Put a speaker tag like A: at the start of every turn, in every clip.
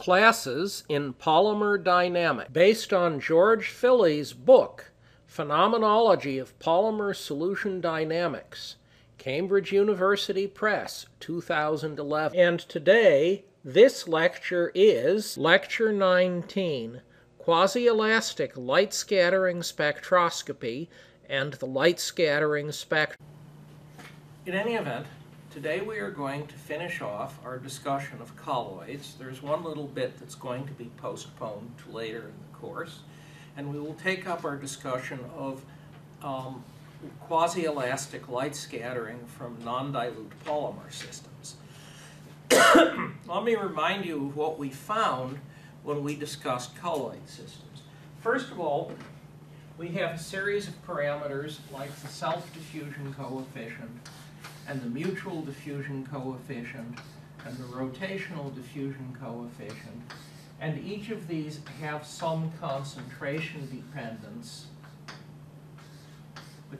A: Classes in Polymer Dynamics, based on George Phillies' book, Phenomenology of Polymer Solution Dynamics, Cambridge University Press, 2011. And today, this lecture is Lecture 19 Quasi-elastic Light Scattering Spectroscopy and the Light Scattering Spectrum. In any event, Today we are going to finish off our discussion of colloids. There's one little bit that's going to be postponed to later in the course. And we will take up our discussion of um, quasi-elastic light scattering from non-dilute polymer systems. Let me remind you of what we found when we discussed colloid systems. First of all, we have a series of parameters like the self-diffusion coefficient, and the mutual diffusion coefficient and the rotational diffusion coefficient. And each of these have some concentration dependence. The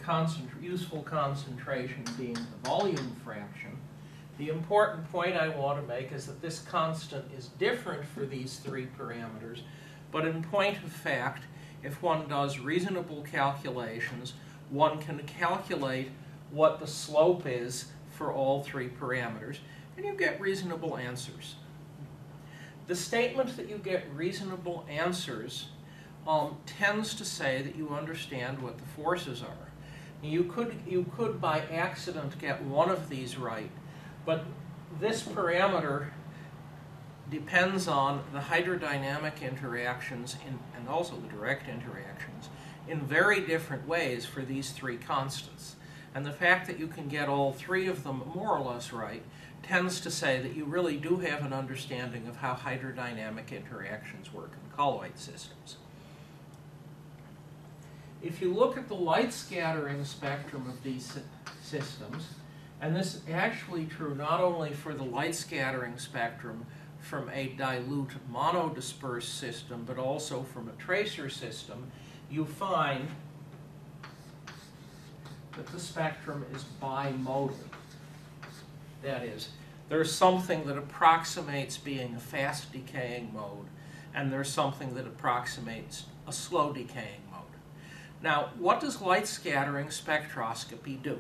A: useful concentration being the volume fraction. The important point I want to make is that this constant is different for these three parameters, but in point of fact, if one does reasonable calculations, one can calculate what the slope is for all three parameters, and you get reasonable answers. The statement that you get reasonable answers um, tends to say that you understand what the forces are. You could, you could by accident get one of these right, but this parameter depends on the hydrodynamic interactions in, and also the direct interactions in very different ways for these three constants. And the fact that you can get all three of them more or less right tends to say that you really do have an understanding of how hydrodynamic interactions work in colloid systems. If you look at the light scattering spectrum of these systems, and this is actually true not only for the light scattering spectrum from a dilute monodisperse system, but also from a tracer system, you find that the spectrum is bimodal. That is, there's something that approximates being a fast decaying mode, and there's something that approximates a slow decaying mode. Now, what does light scattering spectroscopy do?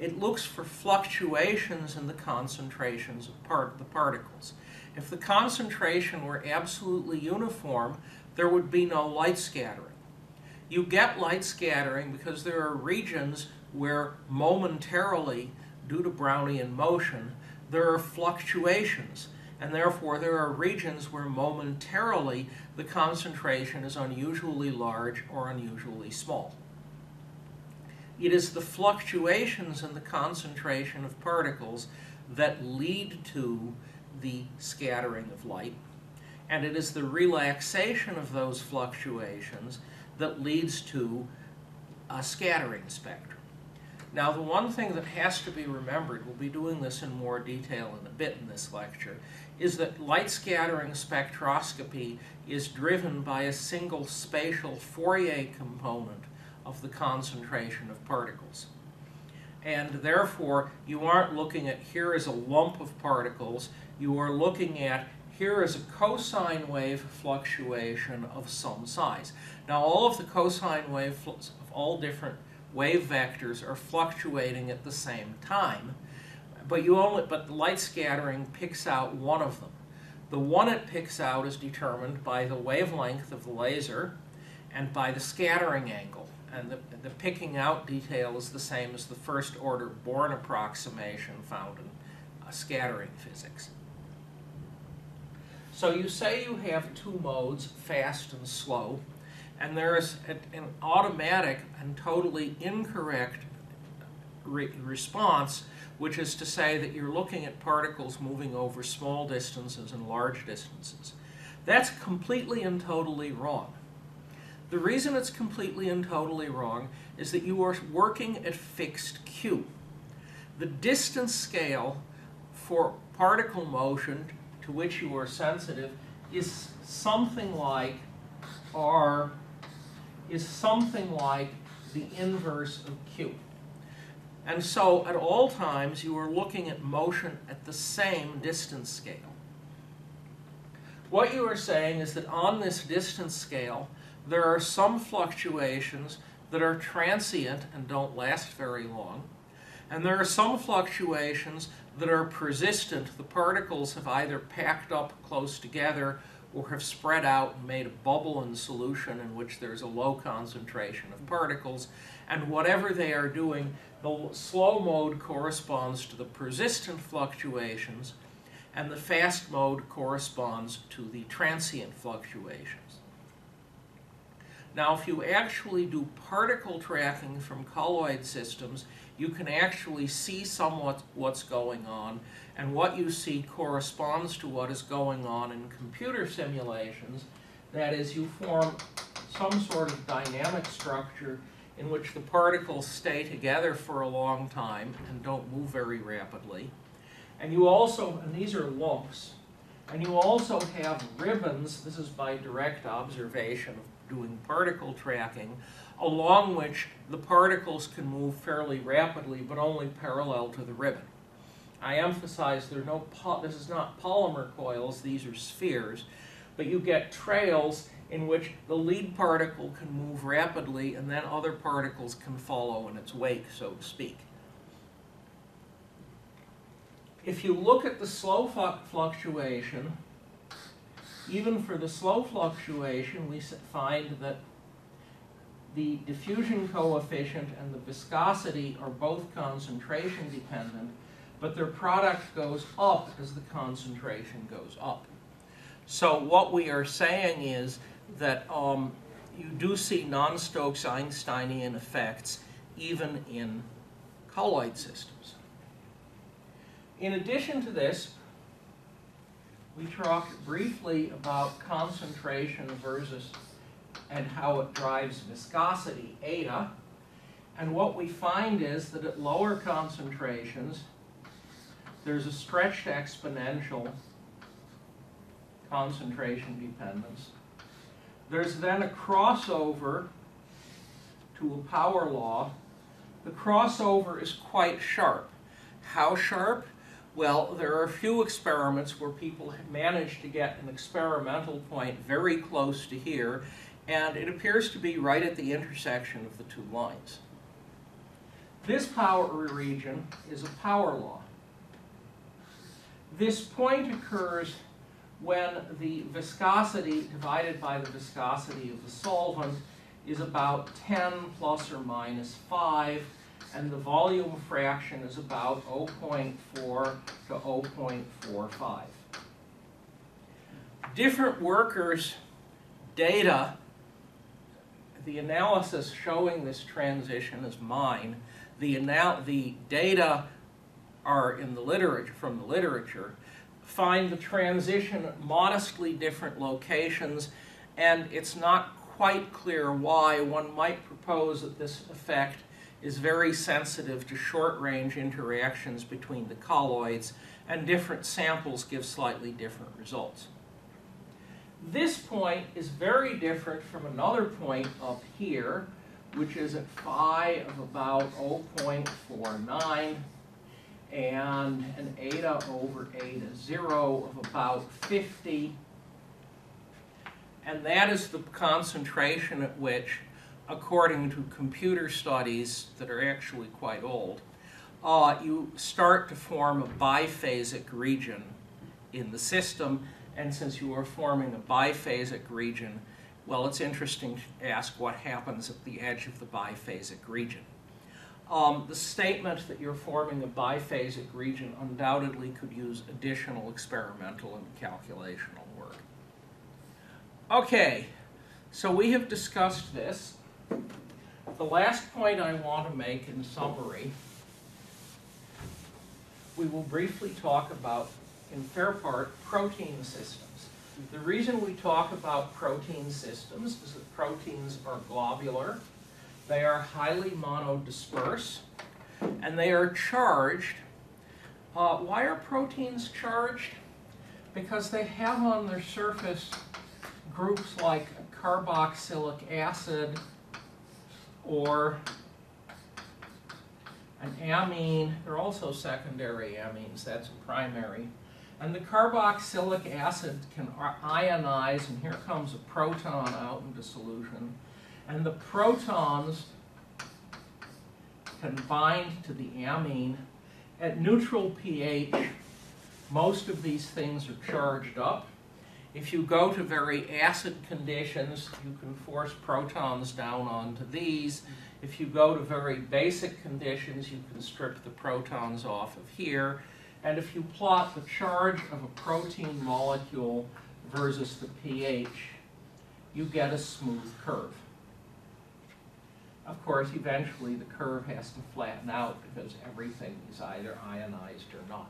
A: It looks for fluctuations in the concentrations of part the particles. If the concentration were absolutely uniform, there would be no light scattering. You get light scattering because there are regions where momentarily, due to Brownian motion, there are fluctuations. And therefore, there are regions where momentarily the concentration is unusually large or unusually small. It is the fluctuations in the concentration of particles that lead to the scattering of light. And it is the relaxation of those fluctuations that leads to a scattering spectrum. Now the one thing that has to be remembered, we'll be doing this in more detail in a bit in this lecture, is that light scattering spectroscopy is driven by a single spatial Fourier component of the concentration of particles. And therefore, you aren't looking at here is a lump of particles, you are looking at here is a cosine wave fluctuation of some size. Now all of the cosine wave of all different wave vectors are fluctuating at the same time, but you only but the light scattering picks out one of them. The one it picks out is determined by the wavelength of the laser and by the scattering angle. And the, the picking out detail is the same as the first order Born approximation found in uh, scattering physics. So you say you have two modes, fast and slow, and there's an automatic and totally incorrect re response, which is to say that you're looking at particles moving over small distances and large distances. That's completely and totally wrong. The reason it's completely and totally wrong is that you are working at fixed q. The distance scale for particle motion to which you are sensitive is something like R is something like the inverse of Q. And so at all times you are looking at motion at the same distance scale. What you are saying is that on this distance scale, there are some fluctuations that are transient and don't last very long. And there are some fluctuations that are persistent. The particles have either packed up close together or have spread out and made a bubble in solution in which there's a low concentration of particles. And whatever they are doing, the slow mode corresponds to the persistent fluctuations, and the fast mode corresponds to the transient fluctuations. Now, if you actually do particle tracking from colloid systems, you can actually see somewhat what's going on, and what you see corresponds to what is going on in computer simulations. That is, you form some sort of dynamic structure in which the particles stay together for a long time and don't move very rapidly. And you also, and these are lumps, and you also have ribbons, this is by direct observation of doing particle tracking, along which the particles can move fairly rapidly, but only parallel to the ribbon. I emphasize there no, this is not polymer coils, these are spheres, but you get trails in which the lead particle can move rapidly and then other particles can follow in its wake, so to speak. If you look at the slow fluctuation, even for the slow fluctuation, we find that the diffusion coefficient and the viscosity are both concentration dependent, but their product goes up as the concentration goes up. So what we are saying is that um, you do see non-Stokes Einsteinian effects even in colloid systems. In addition to this, we talked briefly about concentration versus and how it drives viscosity, eta. And what we find is that at lower concentrations, there's a stretched exponential concentration dependence. There's then a crossover to a power law. The crossover is quite sharp. How sharp? Well, there are a few experiments where people managed to get an experimental point very close to here, and it appears to be right at the intersection of the two lines. This power region is a power law. This point occurs when the viscosity divided by the viscosity of the solvent is about 10 plus or minus 5, and the volume fraction is about 0.4 to 0.45. Different workers' data, the analysis showing this transition is mine. The, the data are in the literature, from the literature, find the transition at modestly different locations, and it's not quite clear why one might propose that this effect is very sensitive to short-range interactions between the colloids, and different samples give slightly different results. This point is very different from another point up here, which is at phi of about 0.49 and an eta over eta 0 of about 50. And that is the concentration at which, according to computer studies that are actually quite old, uh, you start to form a biphasic region in the system. And since you are forming a biphasic region, well, it's interesting to ask what happens at the edge of the biphasic region. Um, the statement that you're forming a biphasic region undoubtedly could use additional experimental and calculational work. Okay, so we have discussed this. The last point I want to make in summary, we will briefly talk about, in fair part, protein systems. The reason we talk about protein systems is that proteins are globular, they are highly monodisperse, and they are charged. Uh, why are proteins charged? Because they have on their surface groups like carboxylic acid or an amine. They're also secondary amines, that's a primary. And the carboxylic acid can ionize, and here comes a proton out into solution. And the protons can bind to the amine. At neutral pH, most of these things are charged up. If you go to very acid conditions, you can force protons down onto these. If you go to very basic conditions, you can strip the protons off of here. And if you plot the charge of a protein molecule versus the pH, you get a smooth curve. Of course, eventually the curve has to flatten out because everything is either ionized or not.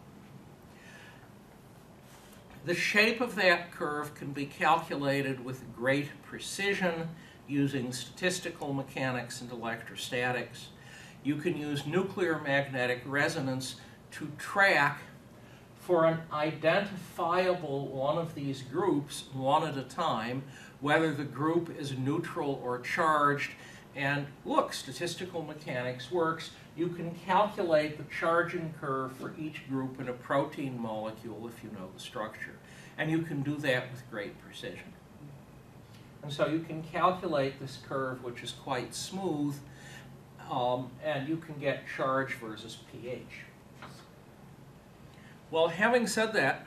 A: The shape of that curve can be calculated with great precision using statistical mechanics and electrostatics. You can use nuclear magnetic resonance to track for an identifiable one of these groups, one at a time, whether the group is neutral or charged. And look, statistical mechanics works. You can calculate the charging curve for each group in a protein molecule if you know the structure. And you can do that with great precision. And so you can calculate this curve, which is quite smooth, um, and you can get charge versus pH. Well, having said that,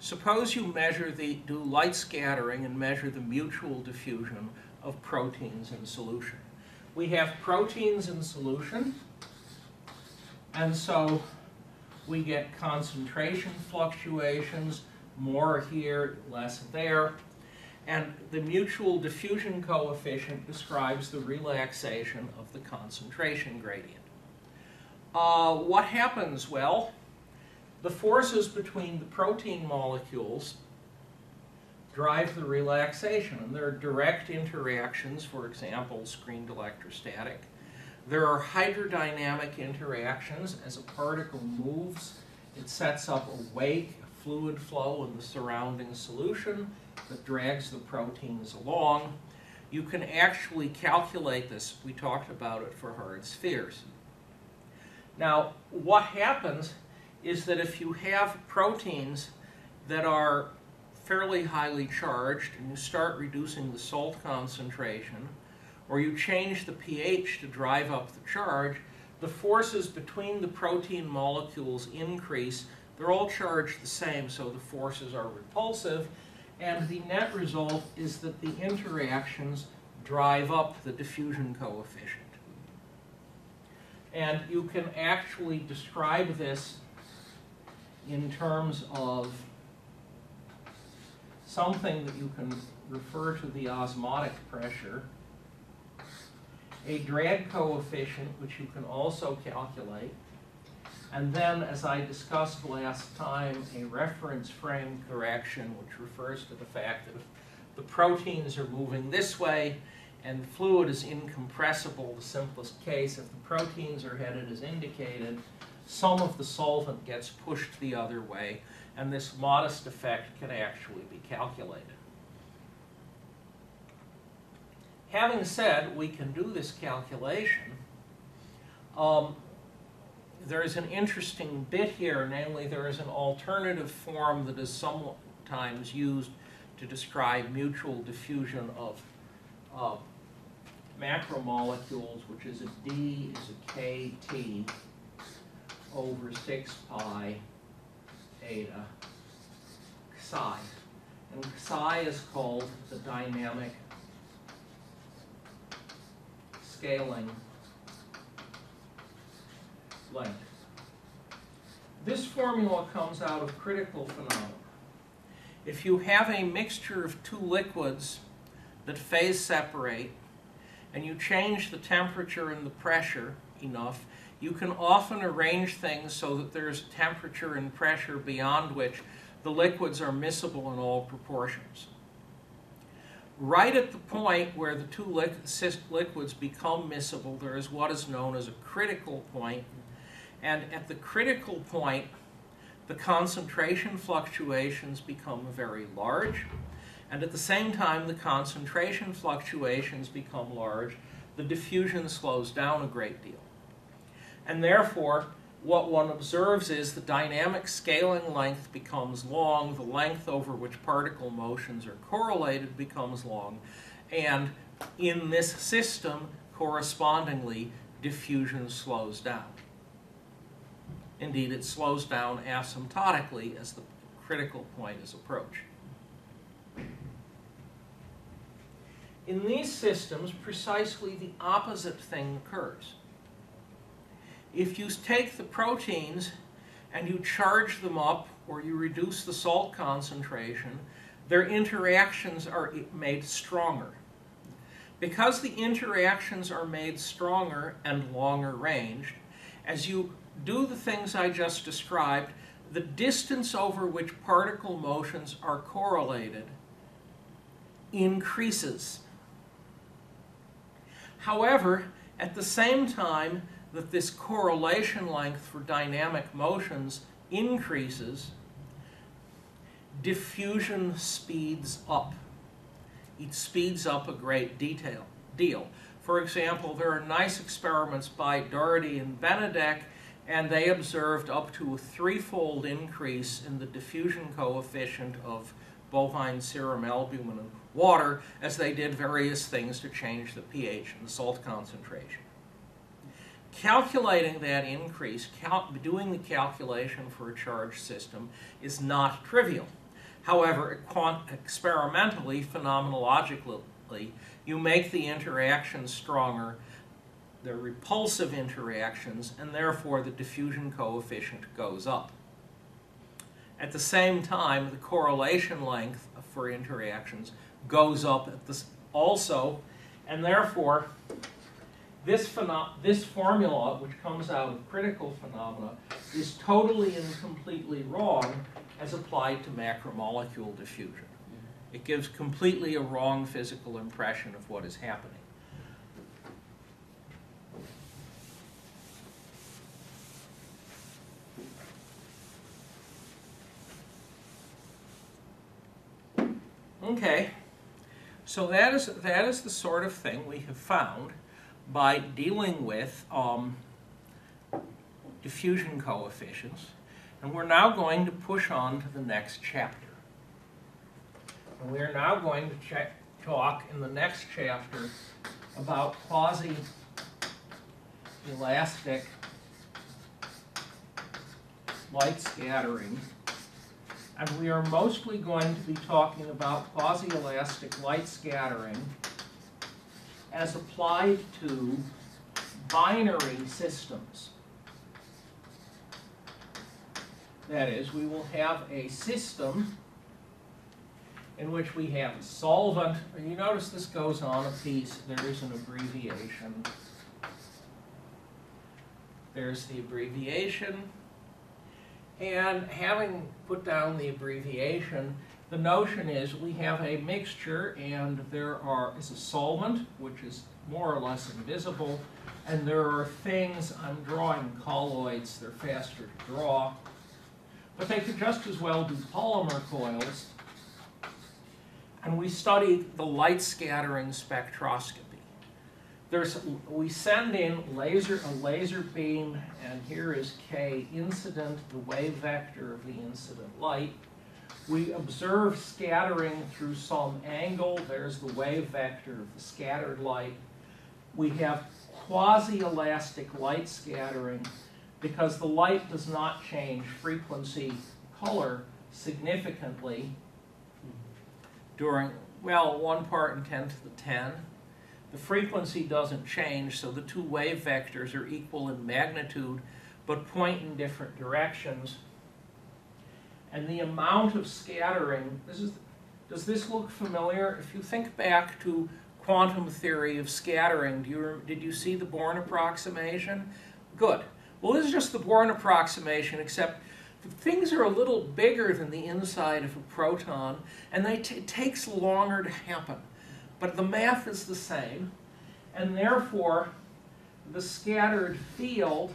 A: suppose you measure the, do light scattering and measure the mutual diffusion of proteins in solution. We have proteins in solution, and so we get concentration fluctuations, more here, less there, and the mutual diffusion coefficient describes the relaxation of the concentration gradient. Uh, what happens? Well, the forces between the protein molecules drive the relaxation, and there are direct interactions, for example, screened electrostatic. There are hydrodynamic interactions. As a particle moves, it sets up a wake, a fluid flow in the surrounding solution that drags the proteins along. You can actually calculate this. We talked about it for hard spheres. Now, what happens is that if you have proteins that are fairly highly charged and you start reducing the salt concentration, or you change the pH to drive up the charge, the forces between the protein molecules increase. They're all charged the same, so the forces are repulsive, and the net result is that the interactions drive up the diffusion coefficient. And you can actually describe this in terms of something that you can refer to the osmotic pressure, a drag coefficient, which you can also calculate, and then, as I discussed last time, a reference frame correction, which refers to the fact that if the proteins are moving this way and fluid is incompressible, the simplest case, if the proteins are headed as indicated, some of the solvent gets pushed the other way, and this modest effect can actually be calculated. Having said we can do this calculation, um, there is an interesting bit here, namely there is an alternative form that is sometimes used to describe mutual diffusion of uh, macromolecules, which is a D is a KT over 6 pi eta psi. And psi is called the dynamic scaling length. This formula comes out of critical phenomena. If you have a mixture of two liquids that phase separate, and you change the temperature and the pressure enough, you can often arrange things so that there's a temperature and pressure beyond which the liquids are miscible in all proportions. Right at the point where the two liquids become miscible, there is what is known as a critical point. And at the critical point, the concentration fluctuations become very large. And at the same time, the concentration fluctuations become large. The diffusion slows down a great deal. And therefore, what one observes is the dynamic scaling length becomes long, the length over which particle motions are correlated becomes long, and in this system, correspondingly, diffusion slows down. Indeed, it slows down asymptotically as the critical point is approached. In these systems, precisely the opposite thing occurs. If you take the proteins and you charge them up or you reduce the salt concentration, their interactions are made stronger. Because the interactions are made stronger and longer ranged, as you do the things I just described, the distance over which particle motions are correlated increases. However, at the same time that this correlation length for dynamic motions increases, diffusion speeds up. It speeds up a great detail, deal. For example, there are nice experiments by Doherty and Benedek and they observed up to a threefold increase in the diffusion coefficient of bovine serum albumin in water as they did various things to change the pH and the salt concentration. Calculating that increase, doing the calculation for a charged system is not trivial. However, experimentally, phenomenologically, you make the interactions stronger they're repulsive interactions, and therefore the diffusion coefficient goes up. At the same time, the correlation length for interactions goes up also, and therefore this, this formula, which comes out of critical phenomena, is totally and completely wrong as applied to macromolecule diffusion. Mm-hmm. It gives completely a wrong physical impression of what is happening. Okay, so that is, that is the sort of thing we have found by dealing with um, diffusion coefficients. And we're now going to push on to the next chapter. And we are now going to talk in the next chapter about quasi-elastic light scattering and we are mostly going to be talking about quasi-elastic light scattering as applied to binary systems. That is, we will have a system in which we have a solvent. You notice this goes on a piece. There is an abbreviation. There's the abbreviation. And having put down the abbreviation, the notion is we have a mixture and there are, is a solvent, which is more or less invisible, and there are things, I'm drawing colloids, they're faster to draw, but they could just as well be polymer coils. And we study the light scattering spectroscopy there's, we send in laser, a laser beam, and here is K incident, the wave vector of the incident light. We observe scattering through some angle. There's the wave vector of the scattered light. We have quasi-elastic light scattering because the light does not change frequency color significantly during, well, one part in 10 to the 10 the frequency doesn't change, so the two wave vectors are equal in magnitude, but point in different directions. And the amount of scattering, this is, does this look familiar? If you think back to quantum theory of scattering, do you, did you see the Born approximation? Good. Well, this is just the Born approximation, except things are a little bigger than the inside of a proton, and they it takes longer to happen. But the math is the same, and therefore the scattered field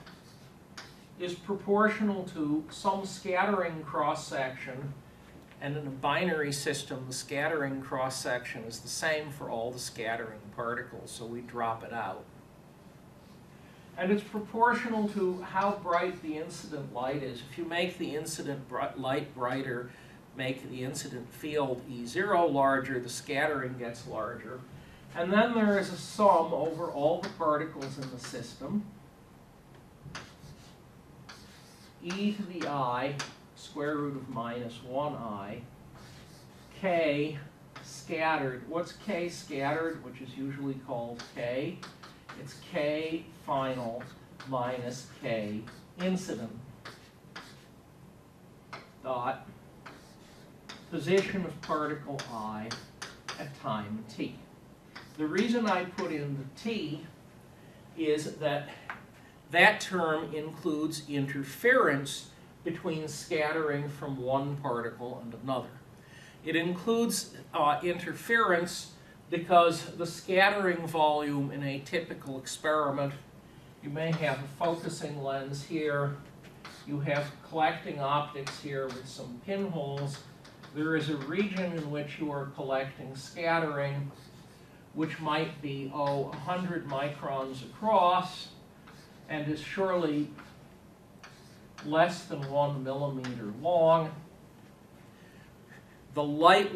A: is proportional to some scattering cross-section, and in a binary system, the scattering cross-section is the same for all the scattering particles, so we drop it out. And it's proportional to how bright the incident light is. If you make the incident light brighter, make the incident field E0 larger, the scattering gets larger. And then there is a sum over all the particles in the system. E to the i, square root of minus 1i, k scattered. What's k scattered, which is usually called k? It's k final minus k incident dot position of particle i at time t. The reason I put in the t is that that term includes interference between scattering from one particle and another. It includes uh, interference because the scattering volume in a typical experiment, you may have a focusing lens here, you have collecting optics here with some pinholes. There is a region in which you are collecting scattering, which might be, oh, 100 microns across, and is surely less than one millimeter long. The light,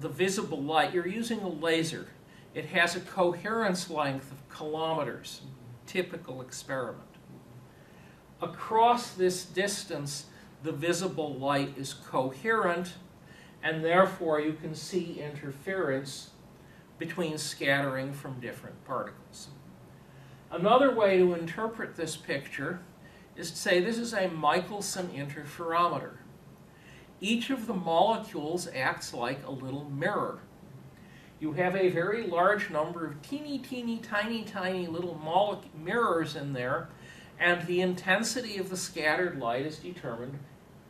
A: the visible light, you're using a laser. It has a coherence length of kilometers, typical experiment. Across this distance, the visible light is coherent, and therefore you can see interference between scattering from different particles. Another way to interpret this picture is to say this is a Michelson interferometer. Each of the molecules acts like a little mirror. You have a very large number of teeny, teeny, tiny, tiny little mirrors in there, and the intensity of the scattered light is determined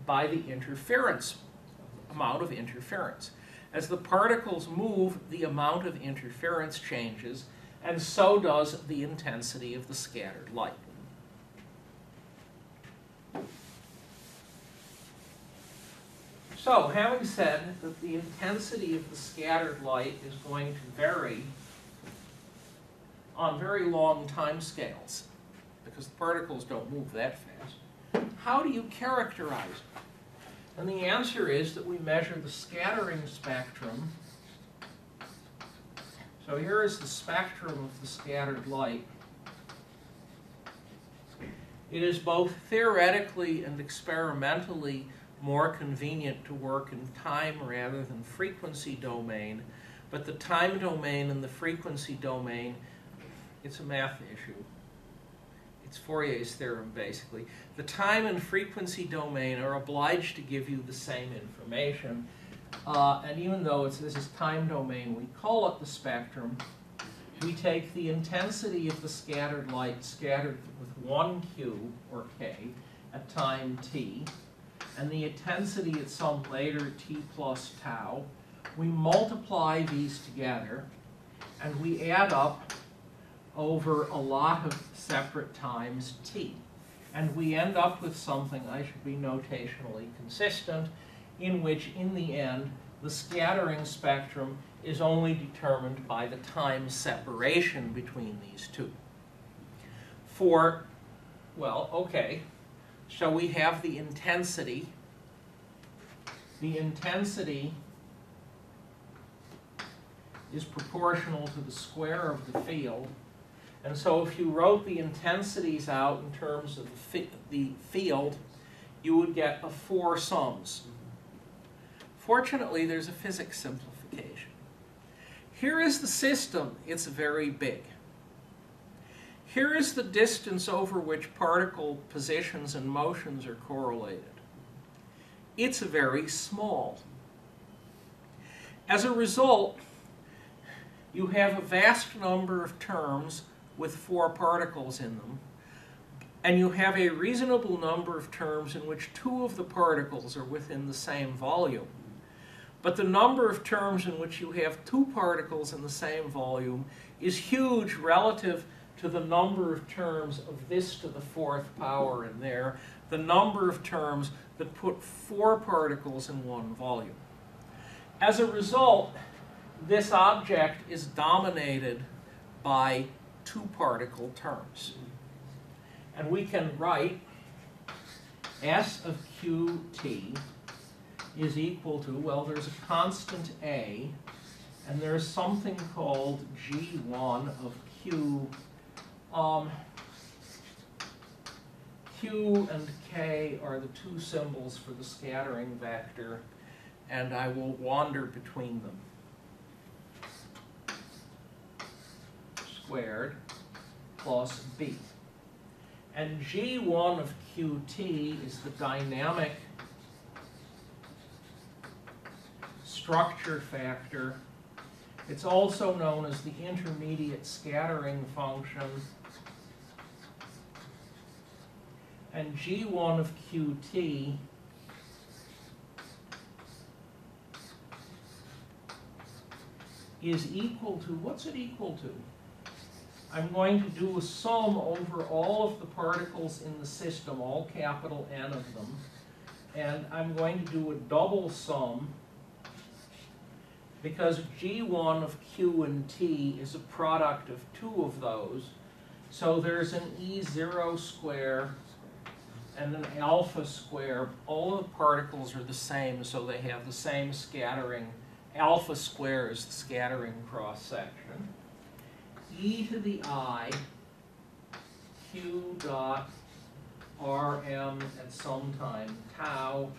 A: by the interference, amount of interference. As the particles move, the amount of interference changes, and so does the intensity of the scattered light. So, having said that the intensity of the scattered light is going to vary on very long time scales, because the particles don't move that fast, how do you characterize it? And the answer is that we measure the scattering spectrum so here is the spectrum of the scattered light. It is both theoretically and experimentally more convenient to work in time rather than frequency domain, but the time domain and the frequency domain, it's a math issue. It's Fourier's theorem, basically. The time and frequency domain are obliged to give you the same information, uh, and even though this is time domain, we call it the spectrum. We take the intensity of the scattered light scattered with 1 q, or k, at time t, and the intensity at some later t plus tau. We multiply these together, and we add up over a lot of separate times t. And we end up with something, I should be notationally consistent, in which, in the end, the scattering spectrum is only determined by the time separation between these two. For, well, okay, so we have the intensity. The intensity is proportional to the square of the field. And so if you wrote the intensities out in terms of the, the field, you would get a four sums. Fortunately, there's a physics simplification. Here is the system. It's very big. Here is the distance over which particle positions and motions are correlated. It's very small. As a result, you have a vast number of terms with four particles in them, and you have a reasonable number of terms in which two of the particles are within the same volume. But the number of terms in which you have two particles in the same volume is huge relative to the number of terms of this to the fourth power in there, the number of terms that put four particles in one volume. As a result, this object is dominated by two particle terms. And we can write S of QT is equal to, well, there's a constant A, and there's something called G1 of Q. Um, Q and K are the two symbols for the scattering vector, and I will wander between them. Squared plus B. And G1 of QT is the dynamic structure factor. It's also known as the intermediate scattering function. And G1 of QT is equal to, what's it equal to? I'm going to do a sum over all of the particles in the system, all capital N of them. And I'm going to do a double sum because G1 of Q and T is a product of two of those. So there's an E0 square and an alpha square. All the particles are the same, so they have the same scattering. Alpha square is the scattering cross section. E to the I Q dot Rm at some time tau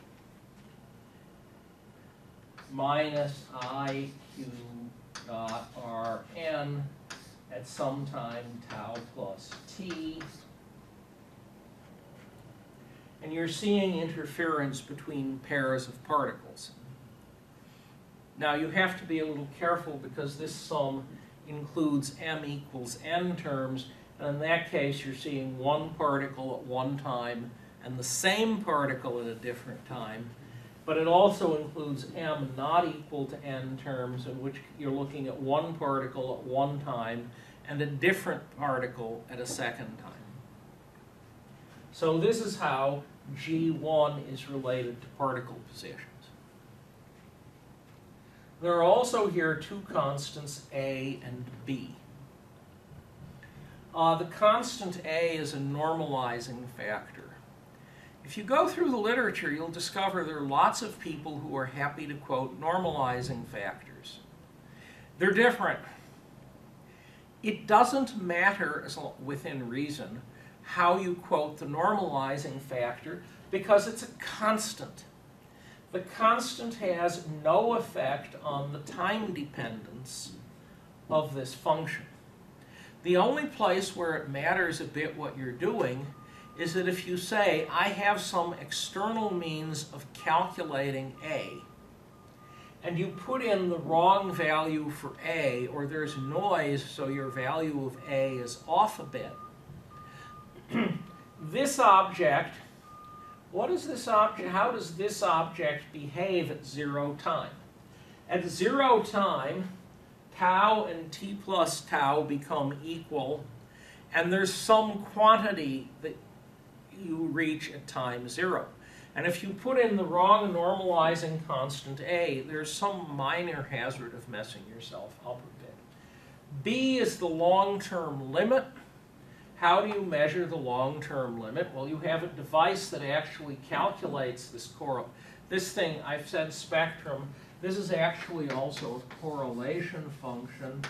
A: minus I Q dot Rn at some time tau plus T. And you're seeing interference between pairs of particles. Now you have to be a little careful because this sum includes m equals n terms, and in that case you're seeing one particle at one time and the same particle at a different time. But it also includes m not equal to n terms in which you're looking at one particle at one time and a different particle at a second time. So this is how G1 is related to particle positions. There are also here two constants, A and B. Uh, the constant A is a normalizing factor. If you go through the literature, you'll discover there are lots of people who are happy to quote normalizing factors. They're different. It doesn't matter, within reason, how you quote the normalizing factor because it's a constant the constant has no effect on the time dependence of this function. The only place where it matters a bit what you're doing is that if you say, I have some external means of calculating A, and you put in the wrong value for A, or there's noise so your value of A is off a bit, this object what is this object, how does this object behave at zero time? At zero time, tau and t plus tau become equal, and there's some quantity that you reach at time zero. And if you put in the wrong normalizing constant a, there's some minor hazard of messing yourself up a bit. b is the long-term limit, how do you measure the long-term limit? Well, you have a device that actually calculates this coral. This thing, I've said spectrum, this is actually also a correlation function.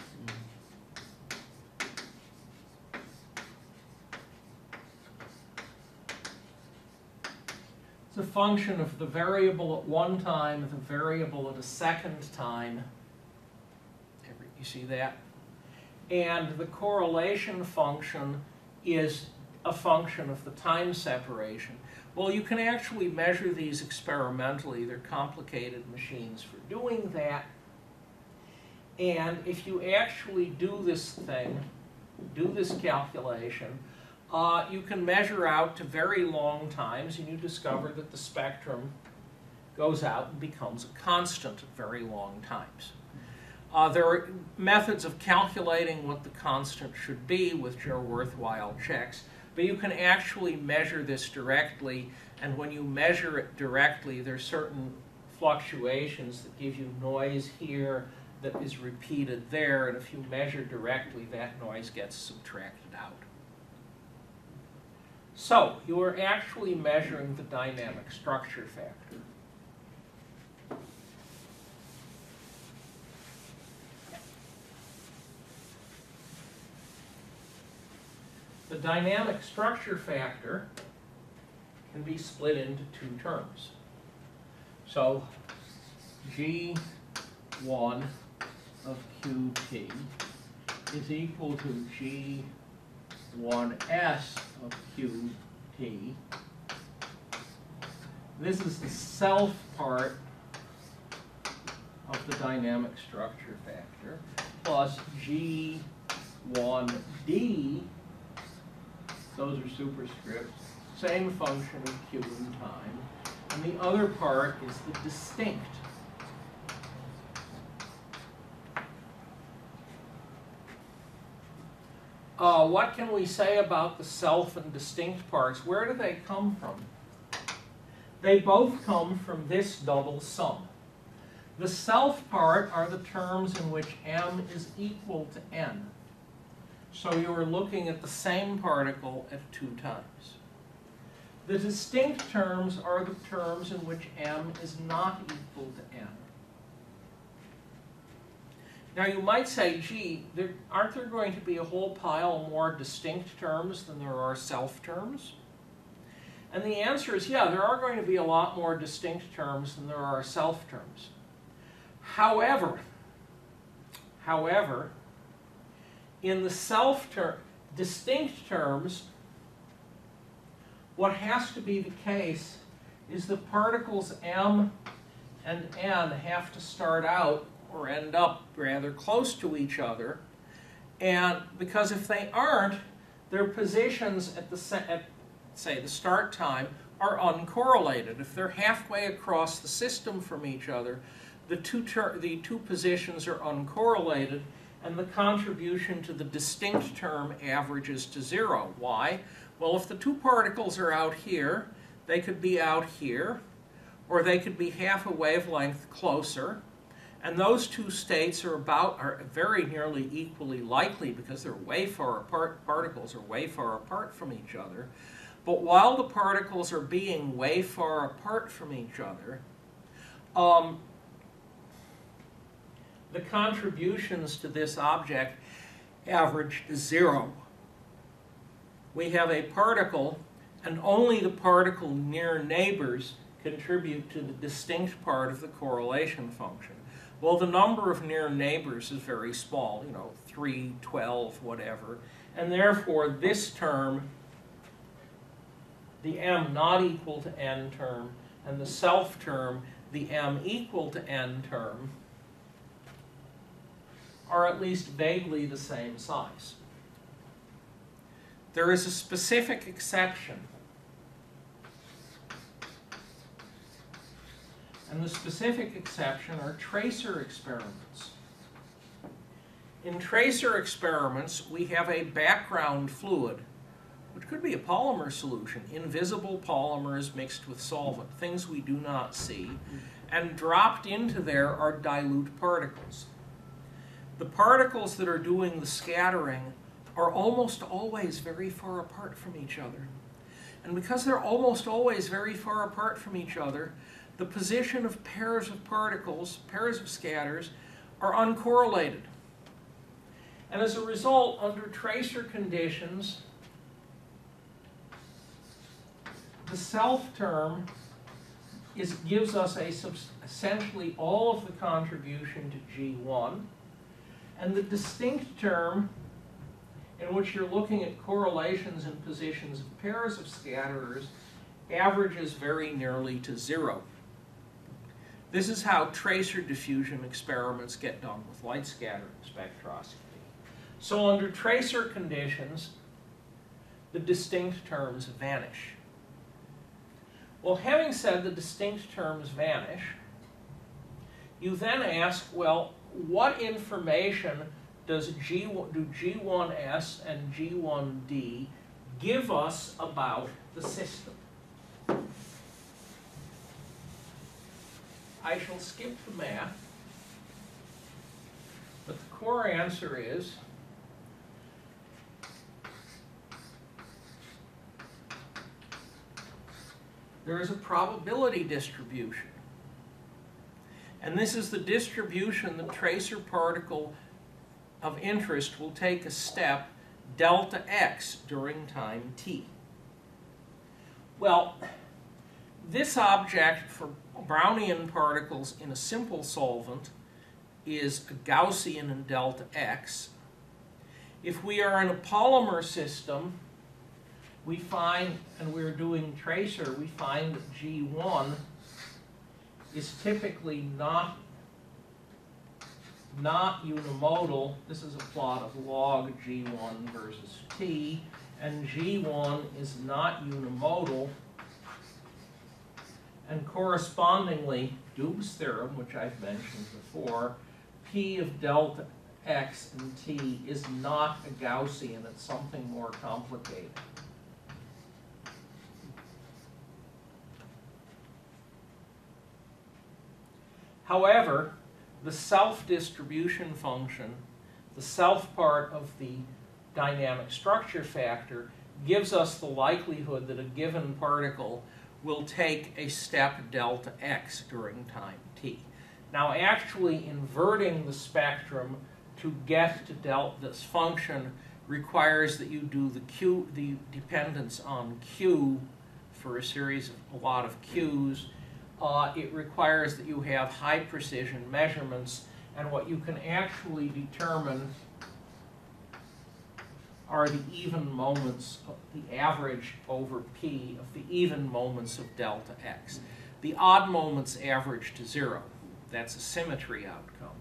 A: A function of the variable at one time, the variable at a second time. You see that? And the correlation function is a function of the time separation. Well, you can actually measure these experimentally. They're complicated machines for doing that. And if you actually do this thing, do this calculation, uh, you can measure out to very long times and you discover that the spectrum goes out and becomes a constant at very long times. Uh, there are methods of calculating what the constant should be, which are worthwhile checks, but you can actually measure this directly, and when you measure it directly, there are certain fluctuations that give you noise here that is repeated there, and if you measure directly, that noise gets subtracted out. So you are actually measuring the dynamic structure factor. The dynamic structure factor can be split into two terms. So G1 of QT is equal to G1S of QT. This is the self part of the dynamic structure factor plus G1D, those are superscripts, same function of Q in time. And the other part is the distinct. Uh, what can we say about the self and distinct parts? Where do they come from? They both come from this double sum. The self part are the terms in which m is equal to n. So you are looking at the same particle at two times. The distinct terms are the terms in which m is not equal to n. Now you might say, gee, there, aren't there going to be a whole pile more distinct terms than there are self terms? And the answer is, yeah, there are going to be a lot more distinct terms than there are self terms. However, however, in the self term, distinct terms, what has to be the case is the particles m and n have to start out or end up rather close to each other. And because if they aren't, their positions at the at, say the start time are uncorrelated. If they're halfway across the system from each other, the two the two positions are uncorrelated and the contribution to the distinct term averages to zero. Why? Well, if the two particles are out here, they could be out here, or they could be half a wavelength closer, and those two states are about are very nearly equally likely because they're way far apart. Particles are way far apart from each other. But while the particles are being way far apart from each other, um, the contributions to this object average to zero. We have a particle, and only the particle near neighbors contribute to the distinct part of the correlation function. Well, the number of near neighbors is very small, you know, 3, 12, whatever. And therefore, this term, the m not equal to n term, and the self term, the m equal to n term, are at least vaguely the same size. There is a specific exception. And the specific exception are tracer experiments. In tracer experiments, we have a background fluid, which could be a polymer solution, invisible polymers mixed with solvent, things we do not see, and dropped into there are dilute particles. The particles that are doing the scattering are almost always very far apart from each other. And because they're almost always very far apart from each other, the position of pairs of particles, pairs of scatters, are uncorrelated. And as a result, under tracer conditions, the self term is, gives us a essentially all of the contribution to G1, and the distinct term in which you're looking at correlations and positions of pairs of scatterers averages very nearly to zero. This is how tracer diffusion experiments get done with light scattering spectroscopy. So under tracer conditions, the distinct terms vanish. Well, having said the distinct terms vanish, you then ask, well, what information does G, do G1S and G1D give us about the system? I shall skip the math, but the core answer is there is a probability distribution. And this is the distribution the tracer particle of interest will take a step delta x during time t. Well, this object for Brownian particles in a simple solvent is a Gaussian in delta x. If we are in a polymer system, we find, and we're doing tracer, we find that G1 is typically not not unimodal. This is a plot of log G1 versus T, and G1 is not unimodal. And correspondingly, Doob's theorem, which I've mentioned before, P of delta x and t is not a Gaussian, it's something more complicated. However, the self-distribution function, the self part of the dynamic structure factor, gives us the likelihood that a given particle will take a step delta x during time t. Now actually inverting the spectrum to get to delta this function requires that you do the q the dependence on q for a series of a lot of q's. Uh, it requires that you have high precision measurements and what you can actually determine are the even moments, of the average over p of the even moments of delta x. The odd moments average to zero. That's a symmetry outcome.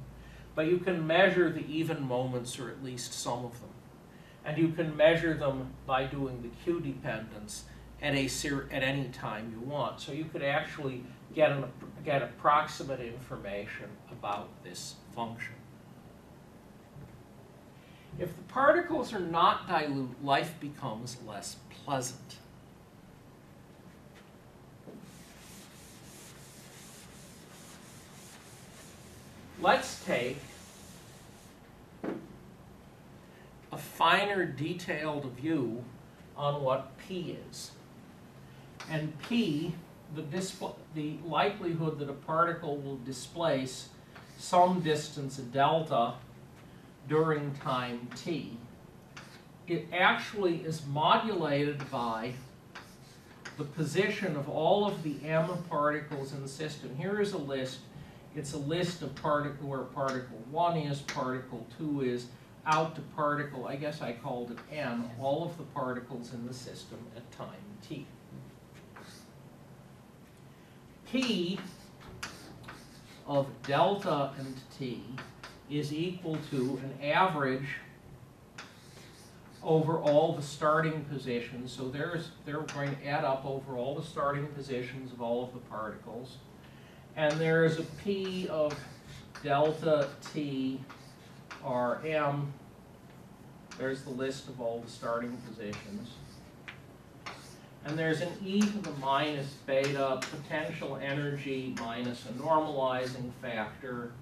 A: But you can measure the even moments, or at least some of them. And you can measure them by doing the q dependence at, a at any time you want. So you could actually get, an, get approximate information about this function. If the particles are not dilute, life becomes less pleasant. Let's take a finer detailed view on what P is. And P, the, the likelihood that a particle will displace some distance delta during time t, it actually is modulated by the position of all of the m particles in the system. Here is a list. It's a list of particle where particle 1 is, particle 2 is, out to particle, I guess I called it n, all of the particles in the system at time t. P of delta and t is equal to an average over all the starting positions. So there's, they're going to add up over all the starting positions of all of the particles. And there's a P of delta T Rm. There's the list of all the starting positions. And there's an e to the minus beta potential energy minus a normalizing factor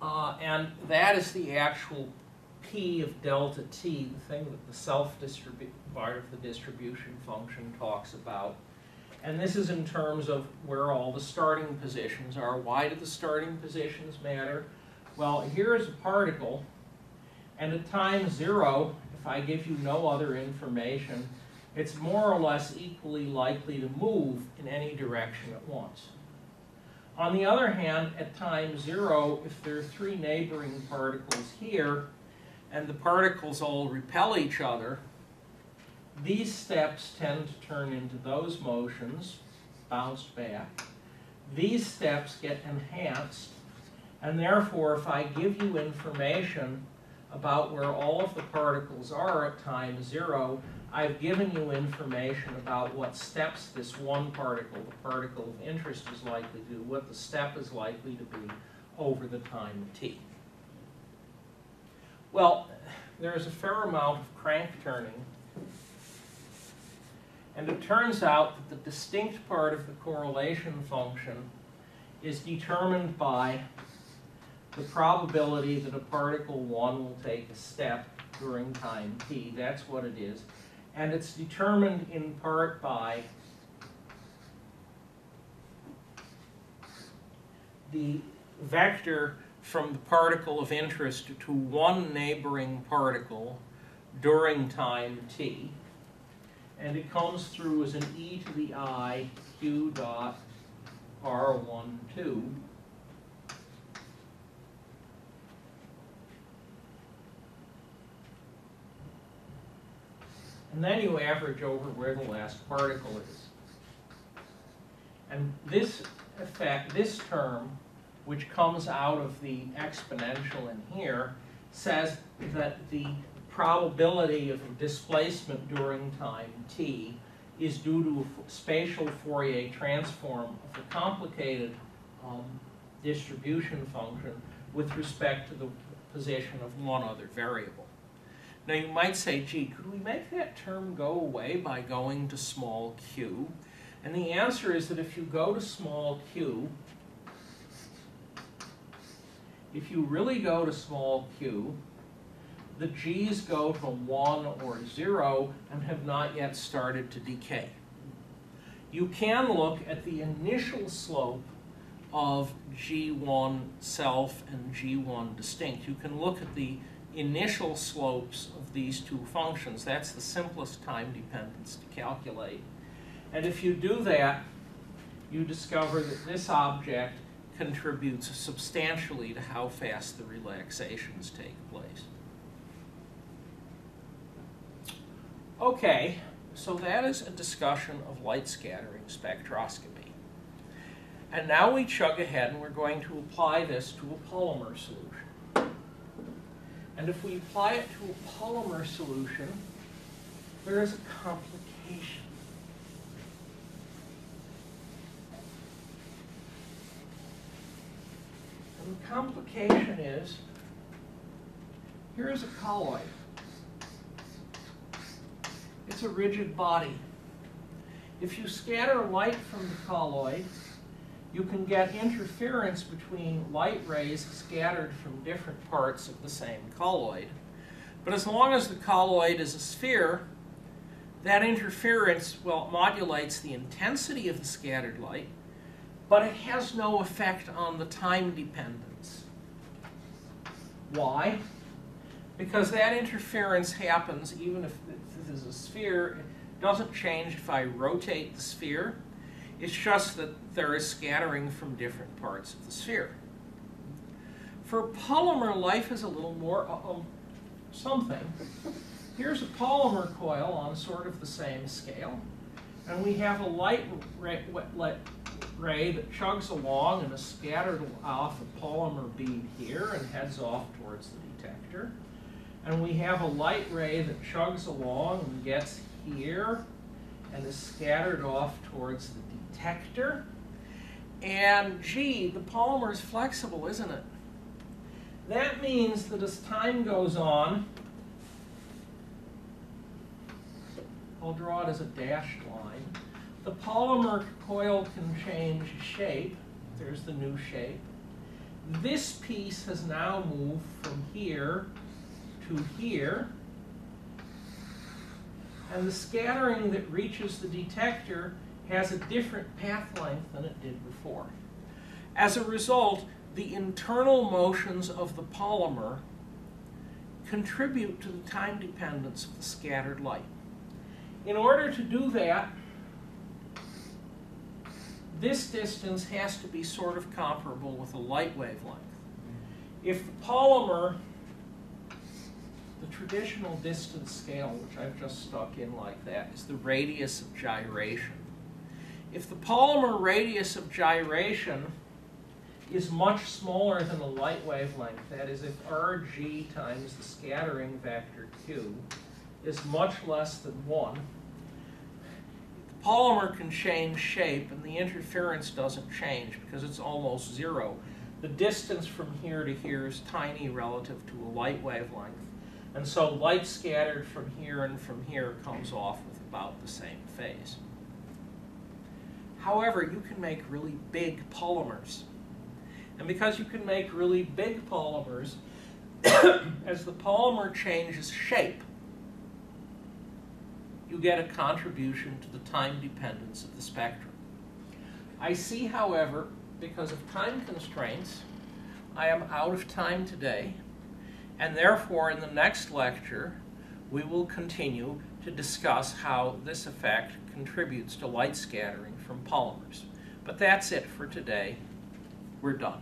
A: Uh, and that is the actual P of delta T, the thing that the self part of the distribution function talks about. And this is in terms of where all the starting positions are. Why do the starting positions matter? Well, here is a particle, and at time zero, if I give you no other information, it's more or less equally likely to move in any direction at once. On the other hand, at time zero, if there are three neighboring particles here, and the particles all repel each other, these steps tend to turn into those motions, bounced back. These steps get enhanced, and therefore if I give you information about where all of the particles are at time zero, I've given you information about what steps this one particle, the particle of interest, is likely to do, what the step is likely to be over the time t. Well, there is a fair amount of crank turning, and it turns out that the distinct part of the correlation function is determined by the probability that a particle 1 will take a step during time t. That's what it is. And it's determined in part by the vector from the particle of interest to one neighboring particle during time t. And it comes through as an e to the i q dot r12. And then you average over where the last particle is. And this effect, this term, which comes out of the exponential in here, says that the probability of displacement during time t is due to a spatial Fourier transform of a complicated um, distribution function with respect to the position of one other variable. Now you might say, gee, could we make that term go away by going to small q? And the answer is that if you go to small q, if you really go to small q, the g's go from 1 or 0 and have not yet started to decay. You can look at the initial slope of g1 self and g1 distinct. You can look at the initial slopes of these two functions. That's the simplest time dependence to calculate. And if you do that, you discover that this object contributes substantially to how fast the relaxations take place. Okay, so that is a discussion of light scattering spectroscopy. And now we chug ahead and we're going to apply this to a polymer solution. And if we apply it to a polymer solution, there is a complication. And the complication is, here is a colloid. It's a rigid body. If you scatter light from the colloid, you can get interference between light rays scattered from different parts of the same colloid. But as long as the colloid is a sphere, that interference, well, modulates the intensity of the scattered light, but it has no effect on the time dependence. Why? Because that interference happens even if this is a sphere, it doesn't change if I rotate the sphere. It's just that there is scattering from different parts of the sphere. For polymer, life is a little more uh, um, something. Here's a polymer coil on sort of the same scale. And we have a light ray, ray that chugs along and is scattered off a polymer bead here and heads off towards the detector. And we have a light ray that chugs along and gets here and is scattered off towards the detector. And gee, the polymer is flexible, isn't it? That means that as time goes on, I'll draw it as a dashed line. The polymer coil can change shape. There's the new shape. This piece has now moved from here to here. And the scattering that reaches the detector has a different path length than it did before. As a result, the internal motions of the polymer contribute to the time dependence of the scattered light. In order to do that, this distance has to be sort of comparable with a light wavelength. If the polymer the traditional distance scale, which I've just stuck in like that, is the radius of gyration. If the polymer radius of gyration is much smaller than the light wavelength, that is, if Rg times the scattering vector q is much less than 1, the polymer can change shape and the interference doesn't change because it's almost zero. The distance from here to here is tiny relative to a light wavelength. And so light scattered from here and from here comes off with about the same phase. However, you can make really big polymers. And because you can make really big polymers, as the polymer changes shape, you get a contribution to the time dependence of the spectrum. I see, however, because of time constraints, I am out of time today, and therefore in the next lecture, we will continue to discuss how this effect contributes to light scattering from polymers. But that's it for today. We're done.